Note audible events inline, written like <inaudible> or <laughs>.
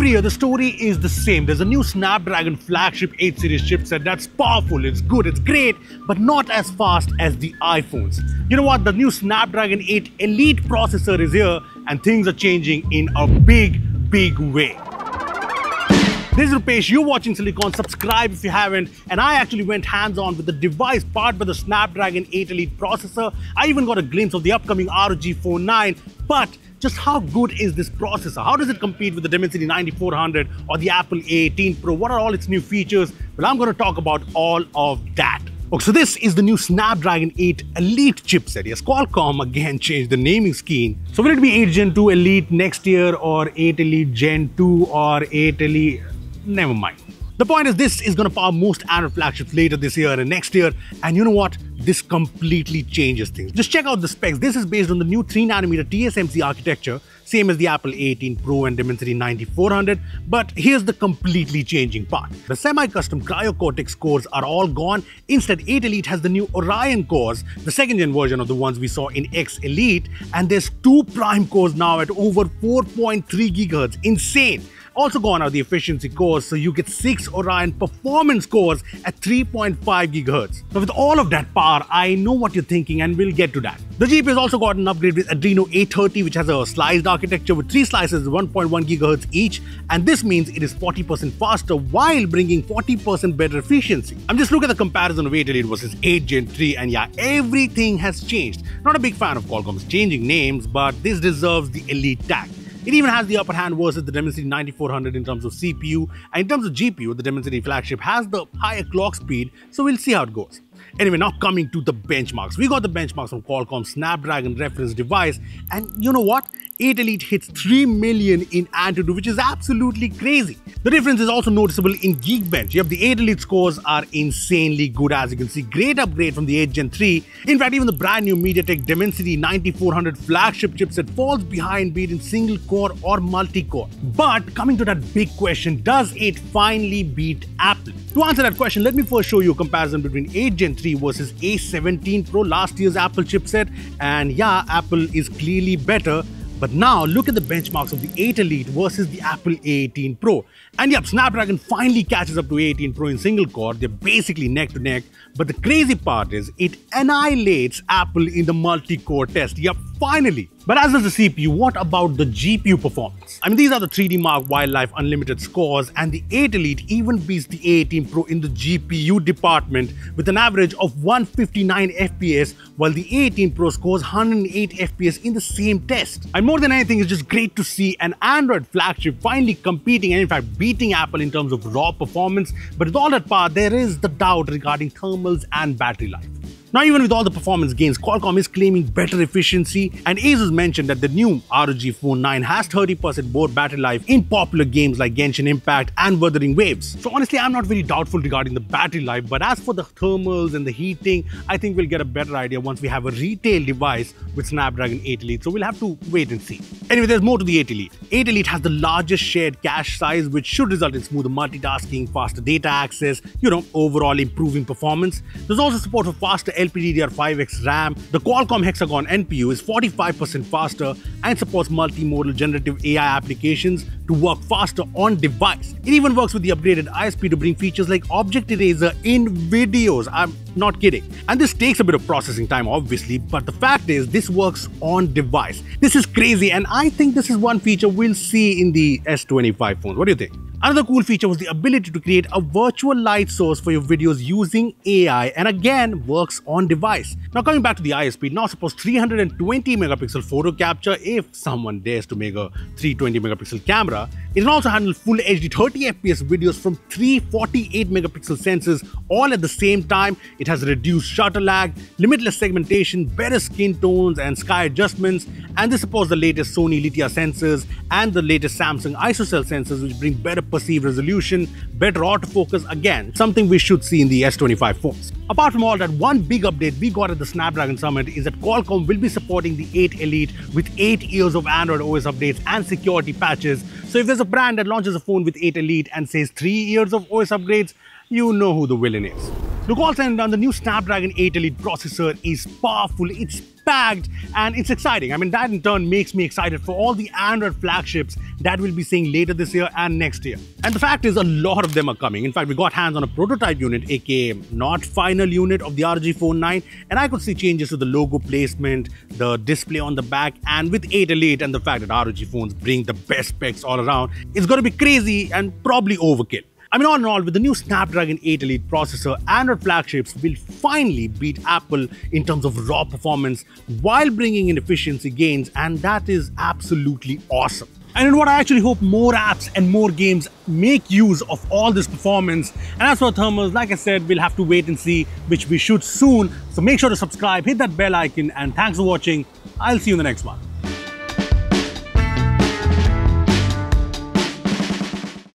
Every year, the story is the same. There's a new Snapdragon flagship 8 series chipset that's powerful, it's good, it's great, but not as fast as the iPhones. You know what? The new Snapdragon 8 Elite processor is here, and things are changing in a big, big way. This is Rupesh, you're watching Sillycorns. Subscribe if you haven't. And I actually went hands-on with the device powered by the Snapdragon 8 Elite processor. I even got a glimpse of the upcoming ROG Phone 9. But just how good is this processor? How does it compete with the Dimensity 9400 or the Apple A18 Pro? What are all its new features? Well, I'm going to talk about all of that. Okay, so this is the new Snapdragon 8 Elite chipset. Yes, Qualcomm again <laughs> changed the naming scheme. So will it be 8 Gen 2 Elite next year or 8 Elite Gen 2 or 8 Elite never mind. The point is this is going to power most Android flagships later this year and next year. And you know what? This completely changes things. Just check out the specs. This is based on the new 3nm TSMC architecture, same as the Apple A18 Pro and Dimensity 9400. But here's the completely changing part. The semi-custom Kryo Cortex cores are all gone. Instead, 8 Elite has the new Oryon cores, the second gen version of the ones we saw in X Elite. And there's two prime cores now at over 4.3 GHz. Insane. Also gone are the efficiency cores, so you get 6 Oryon performance cores at 3.5 GHz. So with all of that power, I know what you're thinking and we'll get to that. The GPU has also got an upgrade with Adreno 830 which has a sliced architecture with 3 slices 1.1 GHz each and this means it is 40% faster while bringing 40% better efficiency. I'm just looking at the comparison of 8 Elite versus 8 Gen 3 and yeah, everything has changed. Not a big fan of Qualcomm's changing names, but this deserves the Elite tag. It even has the upper hand versus the Dimensity 9400 in terms of CPU, and in terms of GPU, the Dimensity flagship has the higher clock speed, so we'll see how it goes. Anyway, now coming to the benchmarks. We got the benchmarks from Qualcomm Snapdragon reference device, and you know what? 8 Elite hits 3 million in Antutu, which is absolutely crazy. The difference is also noticeable in Geekbench. Yep, the 8 Elite scores are insanely good as you can see. Great upgrade from the 8 Gen 3. In fact, even the brand new MediaTek Dimensity 9400 flagship chipset falls behind be it in single core or multi-core. But coming to that big question, does it finally beat Apple? To answer that question, let me first show you a comparison between 8 Gen 3 versus A17 Pro, last year's Apple chipset. And yeah, Apple is clearly better but now look at the benchmarks of the 8 Elite versus the Apple A18 Pro. And yep, Snapdragon finally catches up to A18 Pro in single core. They're basically neck to neck. But the crazy part is it annihilates Apple in the multi-core test. Yep, finally. But as does the CPU, what about the GPU performance? I mean, these are the 3D Mark Wildlife Unlimited scores, and the 8 Elite even beats the A18 Pro in the GPU department with an average of 159 FPS, while the A18 Pro scores 108 FPS in the same test. And more than anything, it's just great to see an Android flagship finally competing and in fact beating Apple in terms of raw performance. But with all that power, there is the doubt regarding thermals and battery life. Now, even with all the performance gains, Qualcomm is claiming better efficiency, and Asus mentioned that the new ROG Phone 9 has 30% more battery life in popular games like Genshin Impact and Wuthering Waves. So honestly, I'm not very doubtful regarding the battery life, but as for the thermals and the heating, I think we'll get a better idea once we have a retail device with Snapdragon 8 Elite, so we'll have to wait and see. Anyway, there's more to the 8 Elite. 8 Elite has the largest shared cache size, which should result in smoother multitasking, faster data access, you know, overall improving performance. There's also support for faster LPDDR5X RAM. The Qualcomm Hexagon NPU is 45% faster and supports multimodal generative AI applications to work faster on device. It even works with the upgraded ISP to bring features like object eraser in videos. I'm not kidding. And this takes a bit of processing time, obviously, but the fact is, this works on device. This is crazy, and I think this is one feature we'll see in the S25 phones. What do you think? Another cool feature was the ability to create a virtual light source for your videos using AI and again works on device. Now coming back to the ISP, now suppose 320 megapixel photo capture if someone dares to make a 320 megapixel camera. It can also handle full HD 30 FPS videos from 348 megapixel sensors all at the same time. It has reduced shutter lag, limitless segmentation, better skin tones and sky adjustments and this supports the latest Sony LYTIA sensors and the latest Samsung ISOCELL sensors which bring better perceived resolution, better autofocus, again, something we should see in the S25 phones. Apart from all that, one big update we got at the Snapdragon Summit is that Qualcomm will be supporting the 8 Elite with 8 years of Android OS updates and security patches. So if there's a brand that launches a phone with 8 Elite and says 3 years of OS upgrades, you know who the villain is. Look, all said and done, the new Snapdragon 8 Elite processor is powerful, it's packed and it's exciting. I mean, that in turn makes me excited for all the Android flagships that we'll be seeing later this year and next year. And the fact is, a lot of them are coming. In fact, we got hands on a prototype unit, aka not final unit of the ROG Phone 9, and I could see changes to the logo placement, the display on the back, and with 8 Elite and the fact that ROG phones bring the best specs all around, it's going to be crazy and probably overkill. I mean, all in all, with the new Snapdragon 8 Elite processor, Android flagships will finally beat Apple in terms of raw performance while bringing in efficiency gains, and that is absolutely awesome. And in what I actually hope more apps and more games make use of all this performance. And as for thermals, like I said, we'll have to wait and see, which we should soon. So make sure to subscribe, hit that bell icon, and thanks for watching. I'll see you in the next one.